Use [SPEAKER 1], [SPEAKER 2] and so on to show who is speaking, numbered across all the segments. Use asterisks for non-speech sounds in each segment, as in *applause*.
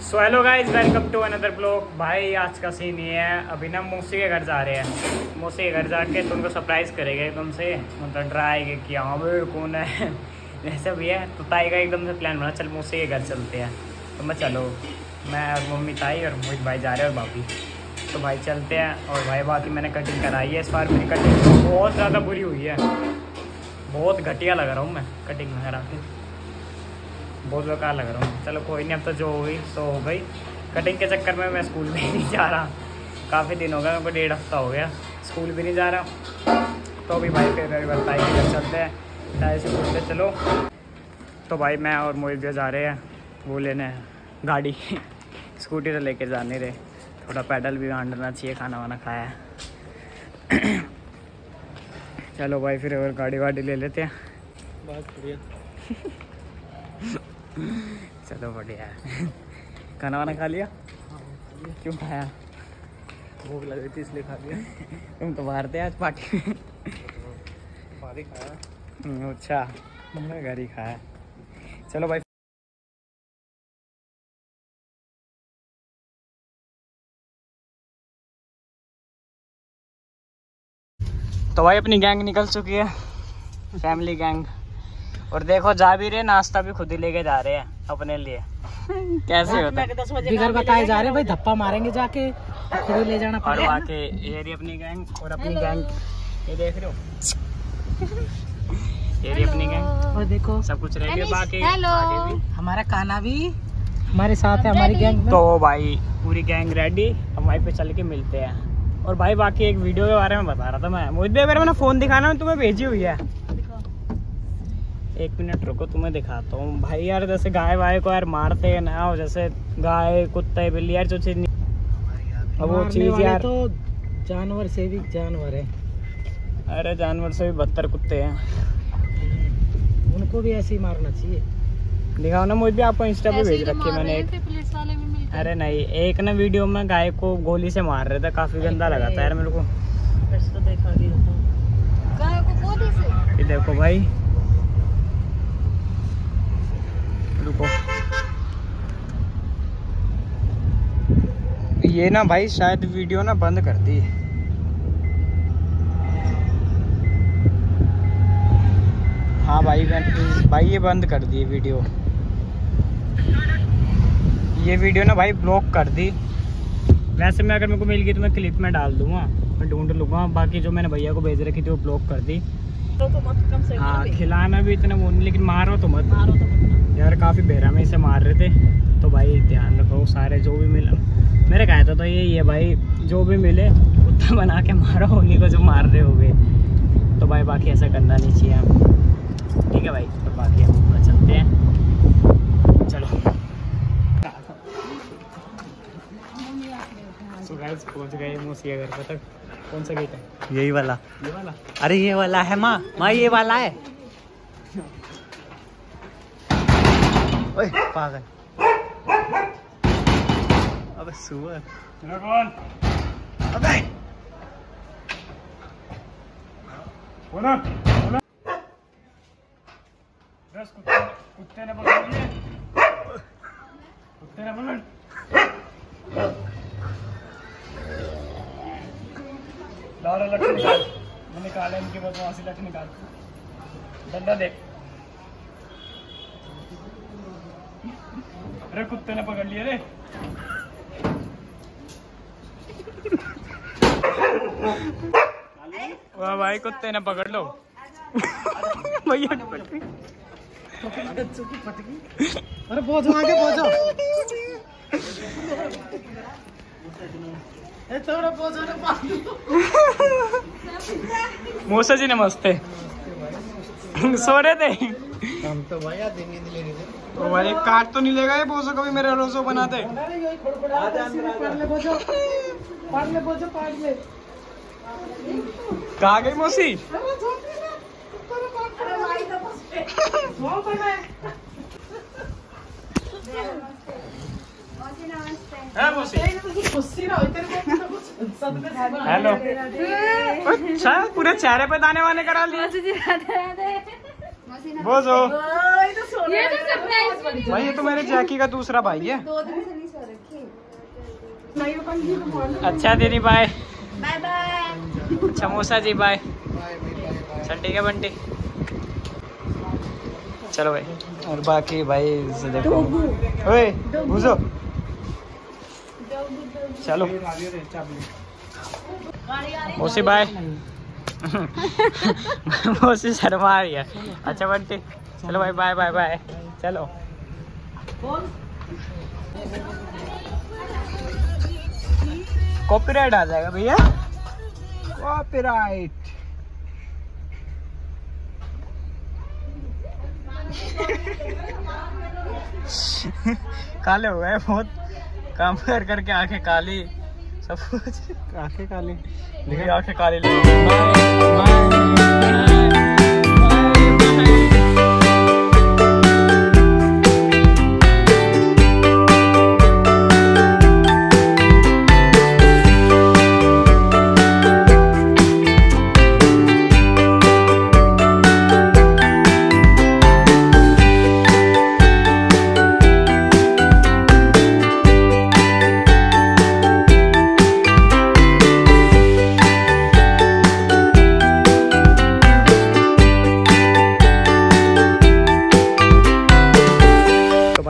[SPEAKER 1] So hello guys welcome to another blog भाई, आज का सीन ये है। अभी ना मौसी के घर जा रहे हैं। मौसी के घर जाके तो उनको सरप्राइज़ करेंगे एकदम से। मतलब डराएँगे कि हाँ भाई कौन है। ऐसा भी है। तो ताई का एकदम से प्लान बना, चल मौसी के घर चलते हैं। तो मैं चलो, मैं और मम्मी, ताई और मोहित भाई जा रहे हैं और भाभी। तो भाई चलते हैं और भाई, बाकी मैंने कटिंग कराई है। इस बार मेरी कटिंग बहुत ज़्यादा बुरी हुई है। बहुत घटिया लग रहा हूँ मैं कटिंग के बहुत बेकार लग रहा हूँ। चलो कोई नहीं अब तो जो हो गई सो हो गई। कटिंग के चक्कर में मैं स्कूल भी *laughs* नहीं जा रहा। काफ़ी दिन हो गया मेरे को डेढ़ हफ़्ता हो गया। स्कूल भी नहीं जा रहा। तो भी भाई फिर मेरी बार ताई के घर चलते हैं। ताई से पूछते चलो। तो भाई मैं और मोहित जा रहे हैं वो लेने गाड़ी। *laughs* स्कूटी तो लेके जा नहीं रहे। थोड़ा पैडल भी आंडना चाहिए खाना वाना खाया है। *clears throat* चलो भाई फिर और गाड़ी वाड़ी ले लेते हैं।
[SPEAKER 2] बहुत बढ़िया। *laughs*
[SPEAKER 1] चलो बढ़िया खाना वाना खा लिया? क्यों खाया?
[SPEAKER 2] भूख लग रही थी इसलिए खा लिया।
[SPEAKER 1] तुम तो बाहर थे आज पार्टी में।
[SPEAKER 2] खाया।
[SPEAKER 1] हम्म, अच्छा। घर ही खाया। चलो भाई तो भाई अपनी गैंग निकल चुकी है। फैमिली गैंग और देखो जा भी रहे नाश्ता भी खुद ही लेके जा रहे हैं अपने लिए। कैसे होता? है
[SPEAKER 3] बिगर बताए जा रहे भाई धप्पा मारेंगे जाके ही ले जाना
[SPEAKER 1] और ये रही अपनी गैंग और अपनी गैंग। ये देख रहे हो? ये रही अपनी गैंग।
[SPEAKER 3] और देखो।
[SPEAKER 1] सब कुछ रेडी है बाकी?
[SPEAKER 3] हमारा काना भी हमारे साथ है हमारी गैंग में।
[SPEAKER 1] तो भाई पूरी गैंग रेडी हम वहीं पे चल के मिलते हैं। और भाई बाकी एक वीडियो के बारे में बता रहा था मैं। मुझे मैंने फ़ोन दिखाना है तुम्हें भेजी हुई है। एक मिनट रुको तुम्हें दिखाता हूँ। भाई यार जैसे गाय वाय को यार मारते हैं ना और जैसे गाय कुत्ते बिल्ली यार जो चीज़ नहीं अब वो चीज़ यार
[SPEAKER 3] तो जानवर से भी जानवर है।
[SPEAKER 1] अरे जानवर से भी बदतर कुत्ते हैं।
[SPEAKER 3] उनको भी ऐसे ही मारना चाहिए।
[SPEAKER 1] दिखाओ ना मुझे भी आपको इंस्टा पे भेज रखी है मैंने एक। अरे नहीं एक ना वीडियो में गाय को गोली से मार रहे थे काफ़ी गंदा लगा था यार मेरे को।
[SPEAKER 3] तो देखा भी होता
[SPEAKER 1] ये देखो भाई ये ना भाई शायद वीडियो ना बंद कर दी। हाँ भाई मैं भाई ये बंद कर दी वीडियो ये वीडियो ना भाई ब्लॉक कर दी। वैसे मैं अगर मेरे को मिल गई तो मैं क्लिप में डाल दूँगा मैं ढूंढ लूँगा। बाकी जो मैंने भैया को भेज रखी थी वो ब्लॉक कर दी।
[SPEAKER 3] तो
[SPEAKER 1] हाँ खिलाना भी इतना वो नहीं लेकिन मारो तो मत।
[SPEAKER 3] मारो तो मत।
[SPEAKER 1] यार काफ़ी बेरहमी से मार रहे थे। तो भाई ध्यान रखो सारे जो भी मिला मेरे कहता तो यही है भाई जो भी मिले उतना बना के मारो उन्हीं को जो मार रहे होगे। तो भाई बाकी ऐसा करना नहीं चाहिए हम ठीक है भाई तो बाकी हम ऊपर चलते हैं। चलो। सो गाइस पहुँच गए घर पर तक। कौन सा गेट है?
[SPEAKER 2] यही वाला।
[SPEAKER 1] ये वाला?
[SPEAKER 2] अरे ये वाला है माँ। माँ ये वाला है। *laughs* ओए पागल। अबे सुअर
[SPEAKER 1] कौन
[SPEAKER 2] अबे!
[SPEAKER 1] बोलो बोलो। दस कुत्ते कुत्ते ने पकड़ लिए। कुत्ते ने पकड़। लाओ रे लठ निकाल। मैं निकाले इनके बदमाशी लठ निकाल। डंडा देख अरे कुत्ते ने पकड़ लिए रे। वाह भाई कुत्ते ने पकड़ लो भैया
[SPEAKER 3] अरे पहुंचो आगे पास
[SPEAKER 1] मूसा जी नमस्ते सो रहे थे
[SPEAKER 2] हम तो भाई आधे नींद ले रहे थे
[SPEAKER 1] तो भाई काट तो नहीं लेगा ये बोसो कभी मेरे रोजो बनाते कहा गई मौसी?
[SPEAKER 3] भाई तो वो है
[SPEAKER 1] है हेलो। अच्छा पूरे चेहरे पे दाने वाने करा लिए। बोझो
[SPEAKER 3] ये तो
[SPEAKER 4] तो
[SPEAKER 1] भाई ये तो मेरे जैकी का दूसरा भाई है।
[SPEAKER 4] दो दिन से नहीं
[SPEAKER 3] नहीं पाएँगी तो
[SPEAKER 1] अच्छा दीदी बाय
[SPEAKER 3] बाय बाय
[SPEAKER 1] अच्छा मूसा जी बाय ठीक है बंटी चलो भाई. और बाकी भाई से देखो. ओए घुसो चलो. मौसी बाय *laughs* मौसी शर्मा आ रही है. अच्छा बंटी चलो भाई बाय बाय बाय चलो. कॉपीराइट आ जाएगा भैया।
[SPEAKER 2] कॉपीराइट।
[SPEAKER 1] काले हो गए बहुत। काम कर करके आँखें काली। सब कुछ।
[SPEAKER 2] आँखें काली।
[SPEAKER 1] आँखें काली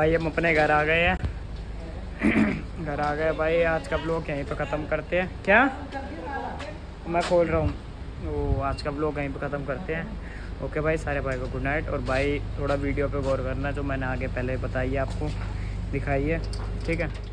[SPEAKER 1] भाई हम अपने घर आ गए हैं। *clears throat* घर आ गए भाई, आज का ब्लॉग यहीं पे ख़त्म करते हैं। क्या? मैं खोल रहा हूँ। वो आज का ब्लॉग यहीं पे ख़त्म करते हैं। ओके भाई, सारे भाई को गुड नाइट और भाई, थोड़ा वीडियो पे गौर करना, जो मैंने आगे पहले बताई आपको। दिखाई है। ठीक है?